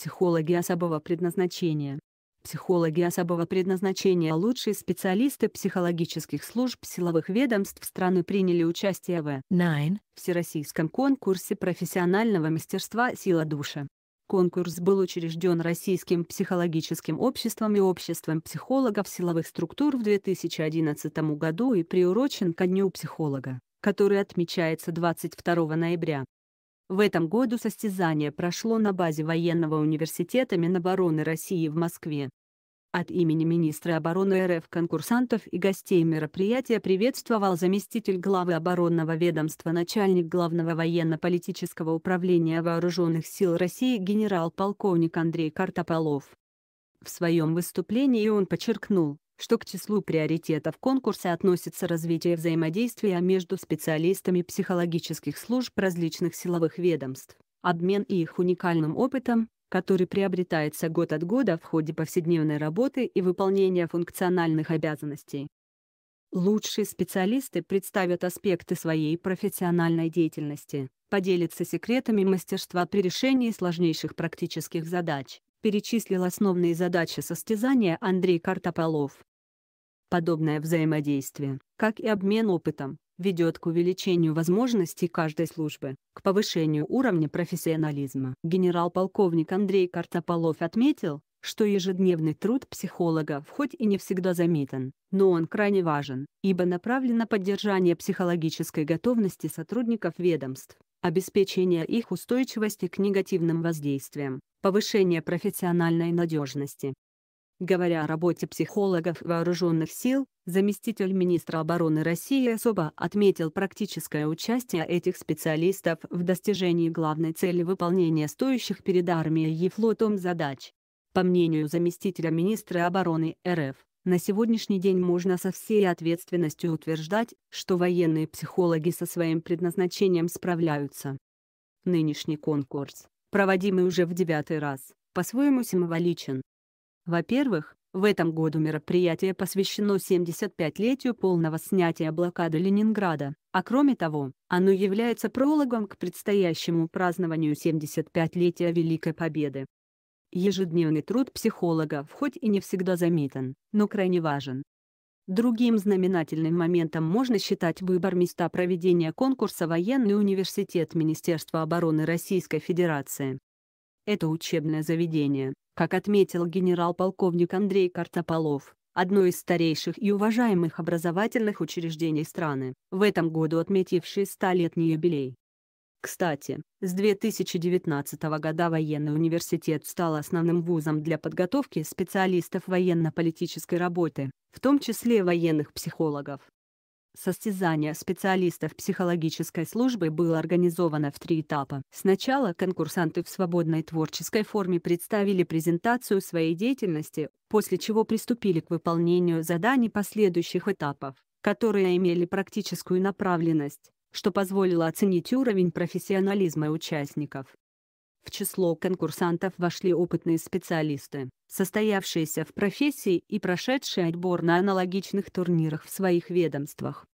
Психологи особого предназначения. Психологи особого предназначения – лучшие специалисты психологических служб силовых ведомств страны приняли участие в 9. Всероссийском конкурсе профессионального мастерства «Сила душа». Конкурс был учрежден Российским психологическим обществом и Обществом психологов силовых структур в 2011 году и приурочен ко Дню психолога, который отмечается 22 ноября. В этом году состязание прошло на базе Военного университета Минобороны России в Москве. От имени министра обороны РФ конкурсантов и гостей мероприятия приветствовал заместитель главы оборонного ведомства начальник Главного военно-политического управления Вооруженных сил России генерал-полковник Андрей Картополов. В своем выступлении он подчеркнул, что к числу приоритетов конкурса относится развитие взаимодействия между специалистами психологических служб различных силовых ведомств, обмен их уникальным опытом, который приобретается год от года в ходе повседневной работы и выполнения функциональных обязанностей. Лучшие специалисты представят аспекты своей профессиональной деятельности, поделятся секретами мастерства при решении сложнейших практических задач, перечислил основные задачи состязания Андрей Картополов. Подобное взаимодействие, как и обмен опытом, ведет к увеличению возможностей каждой службы, к повышению уровня профессионализма. Генерал-полковник Андрей Картополов отметил, что ежедневный труд психолога хоть и не всегда заметен, но он крайне важен, ибо направлен на поддержание психологической готовности сотрудников ведомств, обеспечение их устойчивости к негативным воздействиям, повышение профессиональной надежности, Говоря о работе психологов вооруженных сил, заместитель министра обороны России особо отметил практическое участие этих специалистов в достижении главной цели выполнения стоящих перед армией и флотом задач. По мнению заместителя министра обороны РФ, на сегодняшний день можно со всей ответственностью утверждать, что военные психологи со своим предназначением справляются. Нынешний конкурс, проводимый уже в девятый раз, по-своему символичен. Во-первых, в этом году мероприятие посвящено 75-летию полного снятия блокады Ленинграда, а кроме того, оно является прологом к предстоящему празднованию 75-летия Великой Победы. Ежедневный труд психолога хоть и не всегда заметен, но крайне важен. Другим знаменательным моментом можно считать выбор места проведения конкурса Военный университет Министерства обороны Российской Федерации. Это учебное заведение, как отметил генерал-полковник Андрей Картополов, одно из старейших и уважаемых образовательных учреждений страны, в этом году отметившее столетний юбилей. Кстати, с 2019 года военный университет стал основным вузом для подготовки специалистов военно-политической работы, в том числе военных психологов. Состязание специалистов психологической службы было организовано в три этапа. Сначала конкурсанты в свободной творческой форме представили презентацию своей деятельности, после чего приступили к выполнению заданий последующих этапов, которые имели практическую направленность, что позволило оценить уровень профессионализма участников. В число конкурсантов вошли опытные специалисты, состоявшиеся в профессии и прошедшие отбор на аналогичных турнирах в своих ведомствах.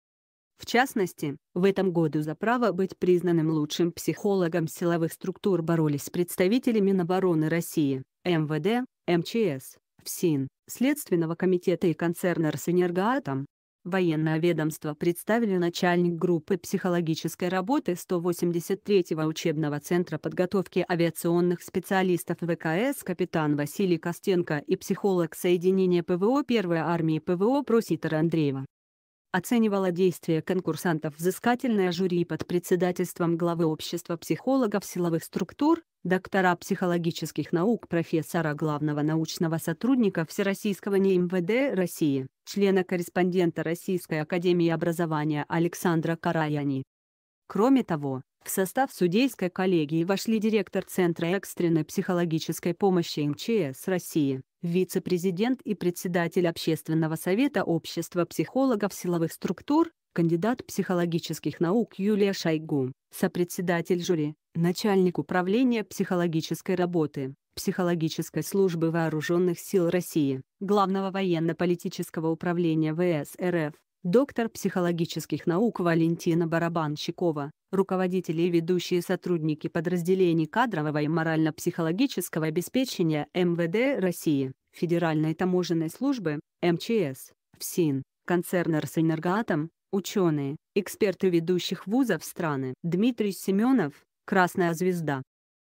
В частности, в этом году за право быть признанным лучшим психологом силовых структур боролись представители Минобороны России, МВД, МЧС, ФСИН, Следственного комитета и концерна «Росэнергоатом», Военное ведомство представили начальник группы психологической работы 183-го учебного центра подготовки авиационных специалистов ВКС капитан Василий Костенко и психолог соединения ПВО 1-й армии ПВО Проситера Андреева. Оценивала действия конкурсантов взыскательное жюри под председательством главы Общества психологов силовых структур, доктора психологических наук профессора главного научного сотрудника Всероссийского НИМВД России, члена-корреспондента Российской академии образования Александра Караяни. Кроме того, в состав судейской коллегии вошли директор Центра экстренной психологической помощи МЧС России, вице-президент и председатель Общественного совета Общества психологов силовых структур, кандидат психологических наук Юлия Шойгу, сопредседатель жюри, начальник управления психологической работы, психологической службы Вооруженных сил России, Главного военно-политического управления ВС РФ, доктор психологических наук Валентина Барабанщикова, руководители и ведущие сотрудники подразделений кадрового и морально-психологического обеспечения МВД России, Федеральной таможенной службы, МЧС, ФСИН, концерна «Росэнергоатом», ученые, эксперты ведущих вузов страны. Дмитрий Семенов, Красная звезда.